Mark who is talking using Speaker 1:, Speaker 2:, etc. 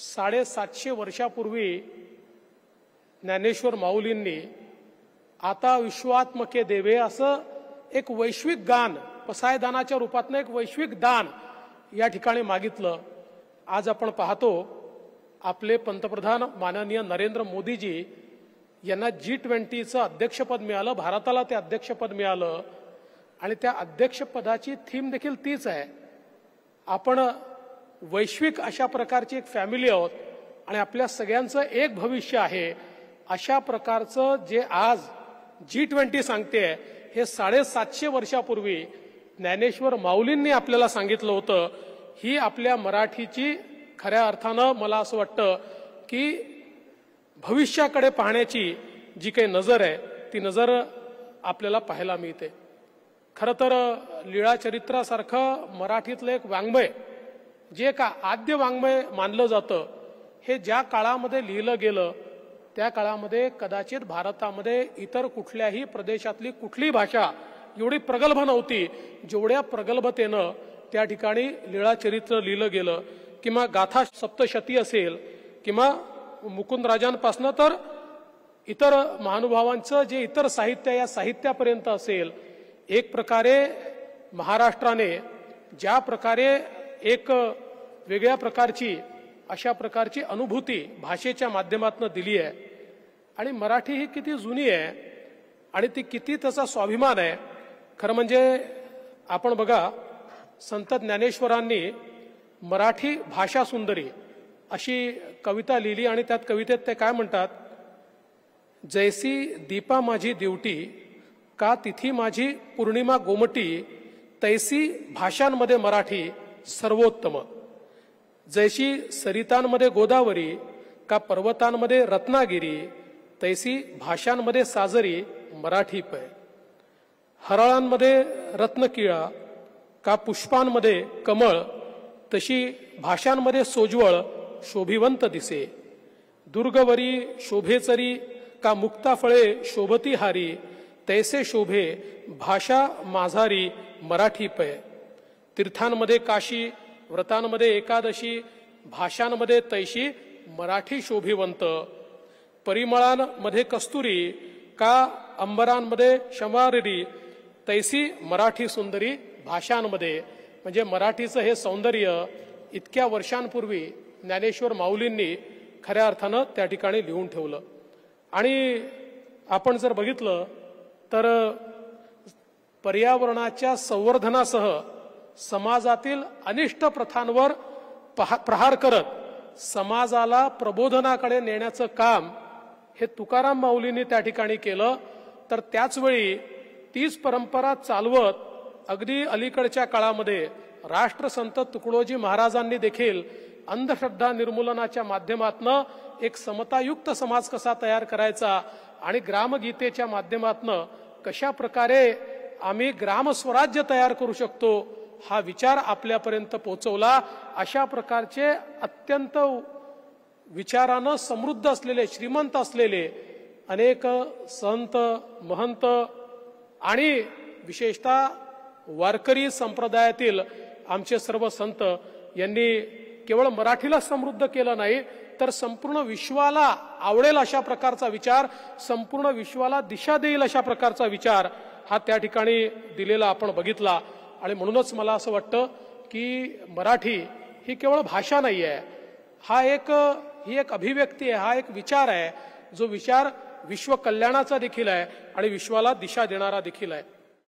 Speaker 1: साडेसातशे वर्षापूर्वी ज्ञानेश्वर माऊलींनी आता विश्वात्मके देवे असं एक वैश्विक गान पसायदानाच्या रूपातनं एक वैश्विक दान या ठिकाणी मागितलं. आज आपण पाहतो आपले पंतप्रधान माननीय नरेंद्र मोदीजी यांना जी ट्वेंटीचं अध्यक्षपद मिळालं भारताला ते अध्यक्षपद मिळालं. आणि त्या अध्यक्षपदाची थीम देखील तीच आहे. आपण वैश्विक अशा प्रकारची एक फॅमिली आहोत आणि आपल्या सगळ्यांचं एक भविष्य आहे अशा प्रकारचं जे आज जी ट्वेंटी सांगते हे साडेसातशे वर्षापूर्वी ज्ञानेश्वर माऊलींनी आपल्याला सांगितलं होतं. ही आपल्या मराठीची खऱ्या अर्थानं मला असं वाटतं की भविष्याकडे पाहण्याची जी काही नजर आहे ती नजर आपल्याला पाहायला मिळते. खरं तर लीळा चरित्रासारखं मराठीतलं एक वाङ्मय जे का आद्य वाङ्मय मानलं जातं हे ज्या काळामध्ये लिहिलं गेलं त्या काळामध्ये कदाचित भारतामध्ये इतर कुठल्याही प्रदेशातली कुठलीही भाषा एवढी प्रगल्भ नव्हती जेवढ्या प्रगल्भतेनं त्या ठिकाणी लीळाचरित्र लिहिलं गेलं. किंवा गाथा सप्तशती असेल किंवा मुकुंदराजांपासनं तर इतर महानुभावांचं जे इतर साहित्य या साहित्यापर्यंत असेल एक प्रकारे महाराष्ट्राने ज्या प्रकारे एक वेगळ्या प्रकारची अशा प्रकारची अनुभूती भाषेच्या माध्यमातून दिली आहे. आणि मराठी ही किती जुनी आहे आणि ती किती त्याचा स्वाभिमान आहे. खरं म्हणजे आपण बघा संत ज्ञानेश्वरांनी मराठी भाषा सुंदरी अशी कविता लिहिली आणि त्यात कवितेत ते काय म्हणतात? जैसी दीपा माझी दिवटी का तिथी माझी पौर्णिमा गोमटी तैसी भाषांमध्ये मराठी सर्वोत्तम. जैशी सरितांमध्ये गोदावरी का पर्वतांमध्ये रत्नागिरी तैसी भाषांमध्ये साजरी मराठी पै. हरळांमध्ये रत्नकिळा का पुष्पांमध्ये कमळ तशी भाषांमध्ये सोज्वळ शोभिवंत दिसे. दुर्गवरी शोभेचरी का मुक्ताफळे शोभती हारी तैसे शोभे भाषा माझारी मराठी पै. तीर्थांमध्ये काशी व्रतांमध्ये एकादशी भाषांमध्ये तैशी मराठी शोभिवंत. परिमळांमध्ये कस्तुरी का अंबरांमध्ये शमारिरी तैसी मराठी सुंदरी भाषांमध्ये. म्हणजे मराठीचं हे सौंदर्य इतक्या वर्षांपूर्वी ज्ञानेश्वर माऊलींनी खऱ्या अर्थानं त्या ठिकाणी लिहून ठेवलं. आणि आपण जर बघितलं तर पर्यावरणाच्या संवर्धनासह समाजातील अनिष्ट प्रथांवर प्रहार करत समाजाला प्रबोधनाकडे नेण्याचं काम हे तुकाराम माऊलींनी त्या ठिकाणी केलं. तर त्याचवेळी तीच परंपरा चालवत अगदी अलीकडच्या काळामध्ये राष्ट्रसंत तुकडोजी महाराजांनी देखील अंधश्रद्धा निर्मूलनाच्या माध्यमातनं एक समतायुक्त समाज कसा तयार करायचा आणि ग्रामगीतेच्या माध्यमातनं कशा प्रकारे आम्ही ग्रामस्वराज्य तयार करू शकतो हा विचार आपल्यापर्यंत पोहोचवला अशा प्रकारचे अत्यंत विचारानं समृद्ध असलेले श्रीमंत असलेले अनेक संत महंत आणि विशेषतः वारकरी संप्रदायातील आमचे सर्व संत यांनी केवळ मराठीला समृद्ध केलं नाही तर संपूर्ण विश्वाला आवडेल अशा प्रकारचा विचार संपूर्ण विश्वाला दिशा देईल अशा प्रकारचा विचार हा त्या ठिकाणी दिलेला आपण बघितला. आणि म्हणूनच मला असं वाटतं की मराठी ही केवळ भाषा नाही आहे. हा एक ही एक अभिव्यक्ती आहे हा एक विचार आहे जो विचार विश्व कल्याणाचा देखील आहे आणि विश्वाला दिशा देणारा देखील आहे.